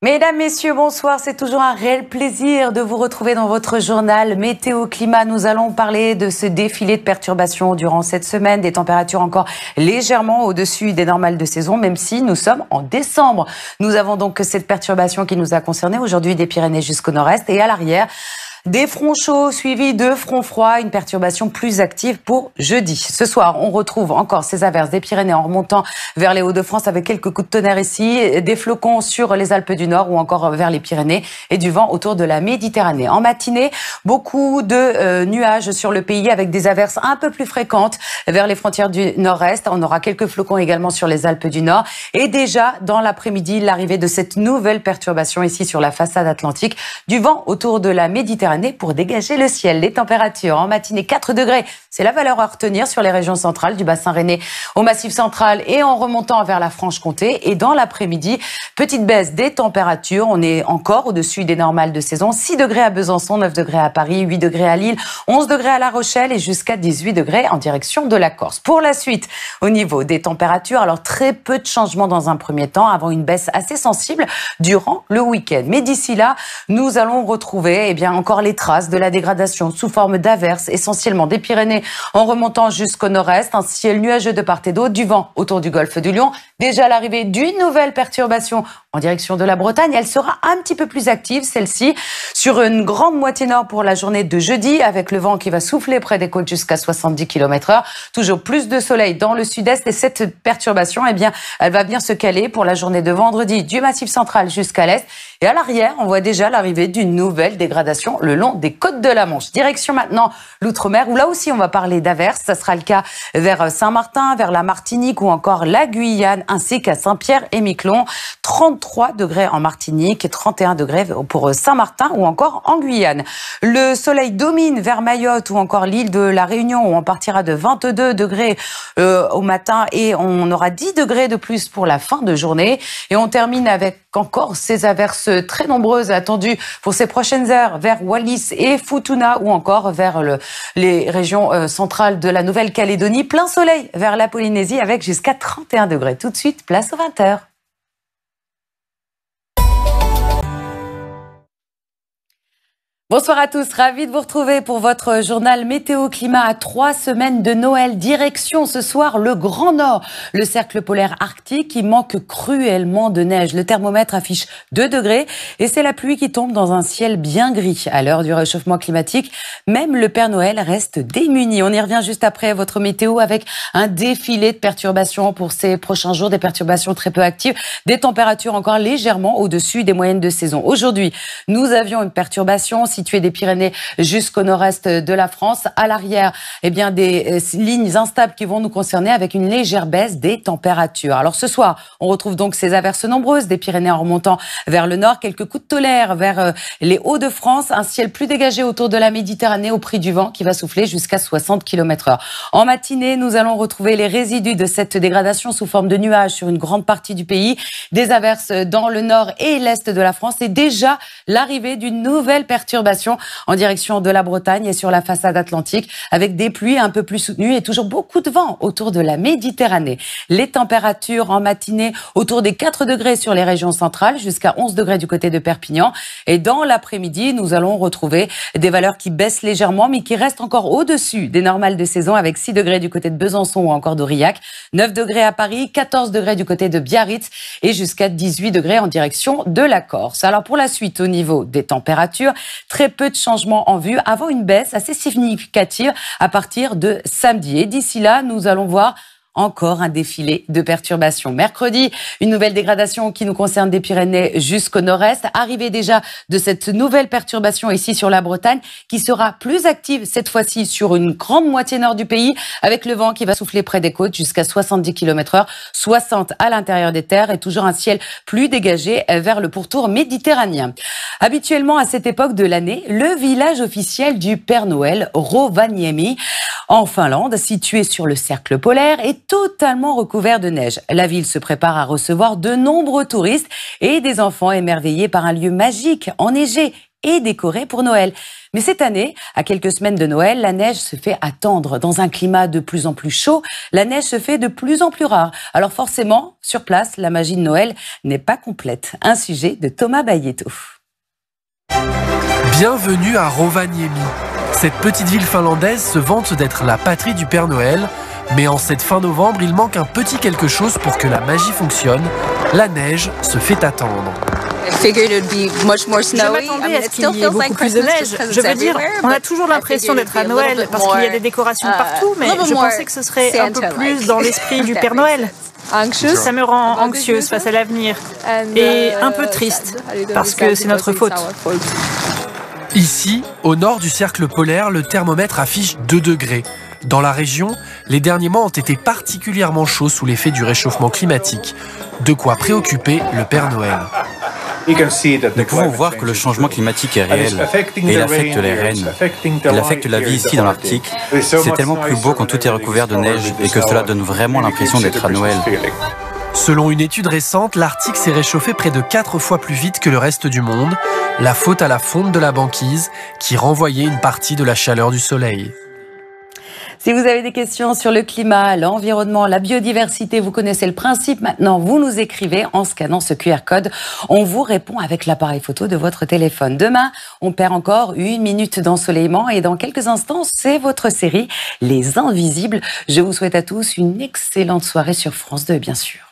Mesdames, Messieurs, bonsoir. C'est toujours un réel plaisir de vous retrouver dans votre journal Météo Climat. Nous allons parler de ce défilé de perturbations durant cette semaine, des températures encore légèrement au-dessus des normales de saison, même si nous sommes en décembre. Nous avons donc cette perturbation qui nous a concerné aujourd'hui des Pyrénées jusqu'au nord-est et à l'arrière. Des fronts chauds suivis de fronts froids, une perturbation plus active pour jeudi. Ce soir, on retrouve encore ces averses des Pyrénées en remontant vers les Hauts-de-France avec quelques coups de tonnerre ici, des flocons sur les Alpes du Nord ou encore vers les Pyrénées et du vent autour de la Méditerranée. En matinée, beaucoup de euh, nuages sur le pays avec des averses un peu plus fréquentes vers les frontières du Nord-Est. On aura quelques flocons également sur les Alpes du Nord et déjà dans l'après-midi, l'arrivée de cette nouvelle perturbation ici sur la façade atlantique, du vent autour de la Méditerranée pour dégager le ciel. Les températures en matinée 4 degrés, c'est la valeur à retenir sur les régions centrales du bassin rennais au massif central et en remontant vers la Franche-Comté. Et dans l'après-midi, petite baisse des températures. On est encore au-dessus des normales de saison. 6 degrés à Besançon, 9 degrés à Paris, 8 degrés à Lille, 11 degrés à La Rochelle et jusqu'à 18 degrés en direction de la Corse. Pour la suite, au niveau des températures, alors très peu de changements dans un premier temps avant une baisse assez sensible durant le week-end. Mais d'ici là, nous allons retrouver eh bien encore les traces de la dégradation sous forme d'averses, essentiellement des Pyrénées en remontant jusqu'au nord-est, un ciel nuageux de part et d'autre, du vent autour du golfe du Lion. Déjà l'arrivée d'une nouvelle perturbation en direction de la Bretagne. Elle sera un petit peu plus active, celle-ci, sur une grande moitié nord pour la journée de jeudi, avec le vent qui va souffler près des côtes jusqu'à 70 km heure. Toujours plus de soleil dans le sud-est et cette perturbation, eh bien, elle va bien se caler pour la journée de vendredi du massif central jusqu'à l'est. Et à l'arrière, on voit déjà l'arrivée d'une nouvelle dégradation le long des côtes de la Manche. Direction maintenant l'outre-mer, où là aussi on va parler d'averses. Ça sera le cas vers Saint-Martin, vers la Martinique ou encore la Guyane, ainsi qu'à Saint-Pierre et Miquelon. 33 degrés en Martinique et 31 degrés pour Saint-Martin ou encore en Guyane. Le soleil domine vers Mayotte ou encore l'île de la Réunion où on partira de 22 degrés euh, au matin et on aura 10 degrés de plus pour la fin de journée. Et on termine avec encore ces averses très nombreuses attendues pour ces prochaines heures vers Wallis et Futuna ou encore vers le, les régions euh, centrales de la Nouvelle-Calédonie. Plein soleil vers la Polynésie avec jusqu'à 31 degrés. Tout de suite, place aux 20 heures. Bonsoir à tous, ravi de vous retrouver pour votre journal météo climat à trois semaines de Noël. Direction ce soir le Grand Nord, le cercle polaire arctique qui manque cruellement de neige. Le thermomètre affiche 2 degrés et c'est la pluie qui tombe dans un ciel bien gris. À l'heure du réchauffement climatique, même le Père Noël reste démuni. On y revient juste après votre météo avec un défilé de perturbations pour ces prochains jours, des perturbations très peu actives, des températures encore légèrement au-dessus des moyennes de saison. Aujourd'hui, nous avions une perturbation situé des Pyrénées jusqu'au nord-est de la France. À l'arrière, eh bien, des euh, lignes instables qui vont nous concerner avec une légère baisse des températures. Alors ce soir, on retrouve donc ces averses nombreuses des Pyrénées en remontant vers le nord, quelques coups de tolère vers euh, les Hauts-de-France, un ciel plus dégagé autour de la Méditerranée au prix du vent qui va souffler jusqu'à 60 km heure. En matinée, nous allons retrouver les résidus de cette dégradation sous forme de nuages sur une grande partie du pays, des averses dans le nord et l'est de la France et déjà l'arrivée d'une nouvelle perturbation en direction de la Bretagne et sur la façade atlantique, avec des pluies un peu plus soutenues et toujours beaucoup de vent autour de la Méditerranée. Les températures en matinée autour des 4 degrés sur les régions centrales, jusqu'à 11 degrés du côté de Perpignan. Et dans l'après-midi, nous allons retrouver des valeurs qui baissent légèrement, mais qui restent encore au-dessus des normales de saison, avec 6 degrés du côté de Besançon ou encore d'Aurillac, 9 degrés à Paris, 14 degrés du côté de Biarritz et jusqu'à 18 degrés en direction de la Corse. Alors pour la suite, au niveau des températures, très peu de changements en vue avant une baisse assez significative à partir de samedi. Et d'ici là, nous allons voir encore un défilé de perturbations. Mercredi, une nouvelle dégradation qui nous concerne des Pyrénées jusqu'au nord-est. Arrivée déjà de cette nouvelle perturbation ici sur la Bretagne, qui sera plus active cette fois-ci sur une grande moitié nord du pays, avec le vent qui va souffler près des côtes jusqu'à 70 km heure, 60 à l'intérieur des terres et toujours un ciel plus dégagé vers le pourtour méditerranéen. Habituellement, à cette époque de l'année, le village officiel du Père Noël, Rovaniemi, en Finlande, situé sur le cercle polaire, est totalement recouvert de neige. La ville se prépare à recevoir de nombreux touristes et des enfants émerveillés par un lieu magique, enneigé et décorés pour Noël. Mais cette année, à quelques semaines de Noël, la neige se fait attendre. Dans un climat de plus en plus chaud, la neige se fait de plus en plus rare. Alors forcément, sur place, la magie de Noël n'est pas complète. Un sujet de Thomas Bayetto. Bienvenue à Rovaniemi. Cette petite ville finlandaise se vante d'être la patrie du Père Noël, mais en cette fin novembre, il manque un petit quelque chose pour que la magie fonctionne. La neige se fait attendre. Je m'attendais à ce qu'il y ait beaucoup plus de neige. Je veux dire, on a toujours l'impression d'être à Noël parce qu'il y a des décorations uh, partout, mais je pensais que ce serait un peu plus dans l'esprit du Père Noël. Ça me rend anxieuse face à l'avenir et un peu triste parce que c'est notre faute. Ici, au nord du cercle polaire, le thermomètre affiche 2 degrés. Dans la région, les derniers mois ont été particulièrement chauds sous l'effet du réchauffement climatique. De quoi préoccuper le Père Noël. Nous pouvons voir que le changement climatique est réel et il affecte les rennes. Il affecte la vie ici dans l'Arctique. C'est tellement plus beau quand tout est recouvert de neige et que cela donne vraiment l'impression d'être à Noël. Selon une étude récente, l'Arctique s'est réchauffé près de 4 fois plus vite que le reste du monde, la faute à la fonte de la banquise qui renvoyait une partie de la chaleur du soleil. Si vous avez des questions sur le climat, l'environnement, la biodiversité, vous connaissez le principe. Maintenant, vous nous écrivez en scannant ce QR code. On vous répond avec l'appareil photo de votre téléphone. Demain, on perd encore une minute d'ensoleillement et dans quelques instants, c'est votre série Les Invisibles. Je vous souhaite à tous une excellente soirée sur France 2, bien sûr.